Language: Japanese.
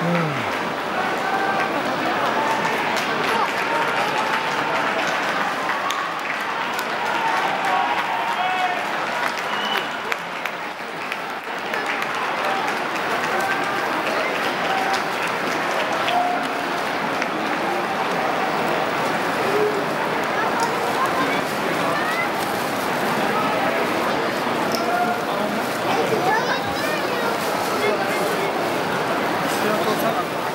Mm. さな